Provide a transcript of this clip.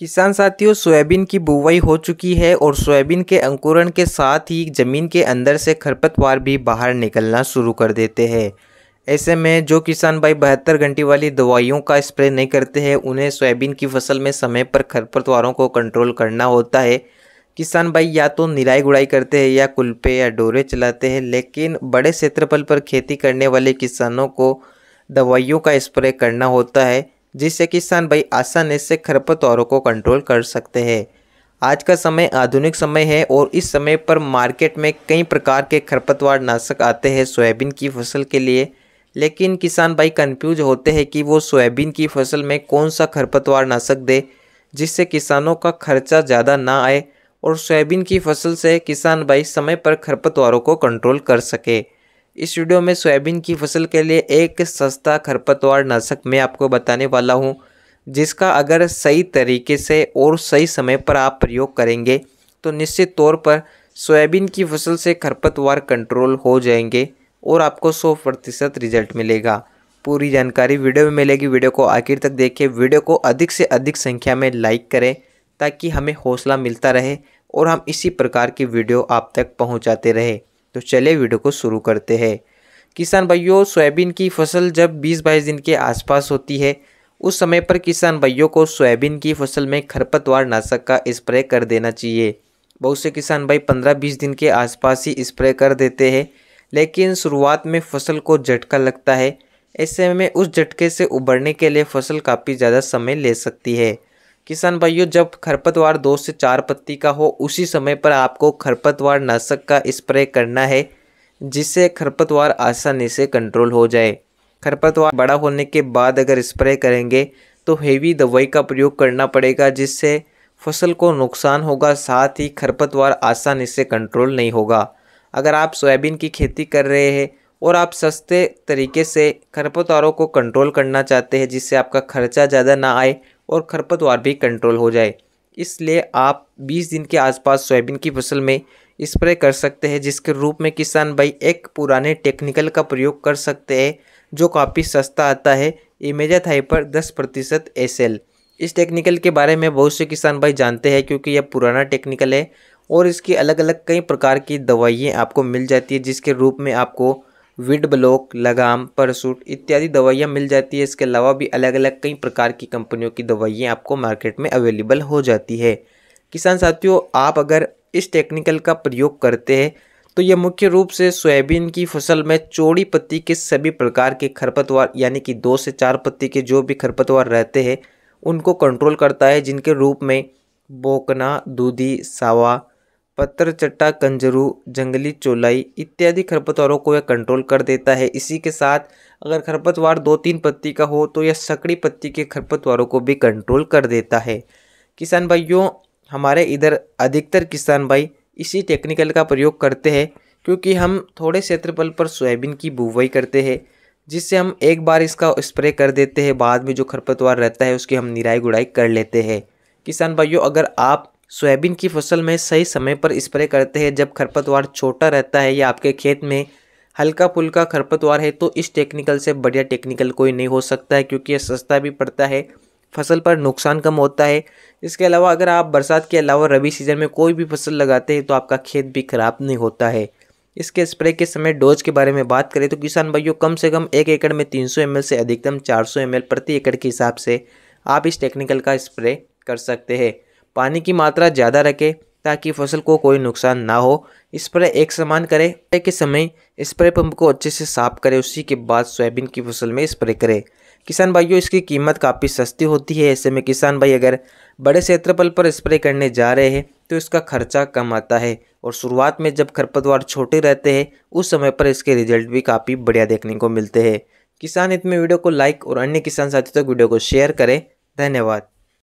किसान साथियों, सोयाबीन की बुवाई हो चुकी है और सोयाबीन के अंकुरण के साथ ही ज़मीन के अंदर से खरपतवार भी बाहर निकलना शुरू कर देते हैं। ऐसे में जो किसान भाई बहत्तर घंटे वाली दवाइयों का स्प्रे नहीं करते हैं, उन्हें सोयाबीन की फ़सल में समय पर खरपतवारों को कंट्रोल करना होता है। किसान भाई या तो निराई गुड़ाई करते हैं या कुल्पे या डोरे चलाते हैं, लेकिन बड़े क्षेत्रफल पर खेती करने वाले किसानों को दवाइयों का स्प्रे करना होता है। जिससे किसान भाई आसानी से खरपतवारों को कंट्रोल कर सकते हैं। आज का समय आधुनिक समय है और इस समय पर मार्केट में कई प्रकार के खरपतवार नाशक आते हैं सोयाबीन की फ़सल के लिए। लेकिन किसान भाई कंफ्यूज होते हैं कि वो सोयाबीन की फ़सल में कौन सा खरपतवार नाशक दे, जिससे किसानों का खर्चा ज़्यादा ना आए और सोयाबीन की फ़सल से किसान भाई समय पर खरपतवारों को कंट्रोल कर सके। इस वीडियो में सोयाबीन की फ़सल के लिए एक सस्ता खरपतवार नाशक मैं आपको बताने वाला हूँ, जिसका अगर सही तरीके से और सही समय पर आप प्रयोग करेंगे तो निश्चित तौर पर सोयाबीन की फ़सल से खरपतवार कंट्रोल हो जाएँगे और आपको 100 प्रतिशत रिज़ल्ट मिलेगा। पूरी जानकारी वीडियो में मिलेगी। वीडियो को आखिर तक देखें वीडियो को अधिक से अधिक संख्या में लाइक करें, ताकि हमें हौसला मिलता रहे और हम इसी प्रकार की वीडियो आप तक पहुंचाते रहे। तो चले वीडियो को शुरू करते हैं। किसान भाइयों, सोयाबीन की फ़सल जब 20-22 दिन के आसपास होती है, उस समय पर किसान भाइयों को सोयाबीन की फ़सल में खरपतवार नाशक का स्प्रे कर देना चाहिए। बहुत से किसान भाई 15-20 दिन के आसपास ही स्प्रे कर देते हैं, लेकिन शुरुआत में फ़सल को झटका लगता है। ऐसे में उस झटके से उबरने के लिए फ़सल काफ़ी ज़्यादा समय ले सकती है। किसान भाइयों, जब खरपतवार दो से चार पत्ती का हो, उसी समय पर आपको खरपतवार नाशक का स्प्रे करना है, जिससे खरपतवार आसानी से कंट्रोल हो जाए। खरपतवार बड़ा होने के बाद अगर स्प्रे करेंगे तो हेवी दवाई का प्रयोग करना पड़ेगा, जिससे फ़सल को नुकसान होगा, साथ ही खरपतवार आसानी से कंट्रोल नहीं होगा। अगर आप सोयाबीन की खेती कर रहे हैं, और आप सस्ते तरीके से खरपतवारों को कंट्रोल करना चाहते हैं, जिससे आपका खर्चा ज़्यादा ना आए और खरपतवार भी कंट्रोल हो जाए। इसलिए आप 20 दिन के आसपास सोयाबीन की फ़सल में स्प्रे कर सकते हैं, जिसके रूप में किसान भाई एक पुराने टेक्निकल का प्रयोग कर सकते हैं, जो काफ़ी सस्ता आता है। इमेजा थाई पर 10 प्रतिशत एसएल इस टेक्निकल के बारे में बहुत से किसान भाई जानते हैं, क्योंकि यह पुराना टेक्निकल है, और इसकी अलग अलग कई प्रकार की दवाइयाँ आपको मिल जाती है, जिसके रूप में आपको विड ब्लॉक, लगाम, परसूट इत्यादि दवाइयाँ मिल जाती है। इसके अलावा भी अलग अलग कई प्रकार की कंपनियों की दवाइयाँ आपको मार्केट में अवेलेबल हो जाती है। किसान साथियों, आप अगर इस टेक्निकल का प्रयोग करते हैं तो यह मुख्य रूप से सोयाबीन की फ़सल में चौड़ी पत्ती के सभी प्रकार के खरपतवार, यानी कि दो से चार पत्ती के जो भी खरपतवार रहते हैं, उनको कंट्रोल करता है, जिनके रूप में बोकना, दूधी, सावा पत्थर, चट्टा, कंजरू, जंगली चोलाई इत्यादि खरपतवारों को यह कंट्रोल कर देता है। इसी के साथ अगर खरपतवार दो तीन पत्ती का हो तो यह सकड़ी पत्ती के खरपतवारों को भी कंट्रोल कर देता है। किसान भाइयों, हमारे इधर अधिकतर किसान भाई इसी टेक्निकल का प्रयोग करते हैं, क्योंकि हम थोड़े क्षेत्रफल पर सोयाबीन की बुवाई करते हैं, जिससे हम एक बार इसका स्प्रे कर देते हैं, बाद में जो खरपतवार रहता है, उसकी हम निराई गुड़ाई कर लेते हैं। किसान भाइयों, अगर आप सोयाबीन की फ़सल में सही समय पर स्प्रे करते हैं जब खरपतवार छोटा रहता है या आपके खेत में हल्का फुल्का खरपतवार है तो इस टेक्निकल से बढ़िया टेक्निकल कोई नहीं हो सकता है, क्योंकि यह सस्ता भी पड़ता है, फ़सल पर नुकसान कम होता है। इसके अलावा अगर आप बरसात के अलावा रबी सीज़न में कोई भी फ़सल लगाते हैं तो आपका खेत भी खराब नहीं होता है। इसके स्प्रे के समय डोज के बारे में बात करें तो किसान भाइयों, कम से कम एक एकड़ में 300 सौ से अधिकतम 400 सौ प्रति एकड़ के हिसाब से आप इस टेक्निकल का स्प्रे कर सकते हैं। पानी की मात्रा ज़्यादा रखें ताकि फ़सल को कोई नुकसान ना हो। स्प्रे एक समान करें। के समय स्प्रे पंप को अच्छे से साफ़ करें। उसी के बाद सोयाबीन की फ़सल में स्प्रे करें। किसान भाइयों, इसकी कीमत काफ़ी सस्ती होती है। ऐसे में किसान भाई अगर बड़े क्षेत्रफल पर स्प्रे करने जा रहे हैं तो इसका खर्चा कम आता है और शुरुआत में जब खरपतवार छोटे रहते हैं, उस समय पर इसके रिज़ल्ट भी काफ़ी बढ़िया देखने को मिलते हैं। किसान में वीडियो को लाइक और अन्य किसान साथियों तक वीडियो को शेयर करें। धन्यवाद।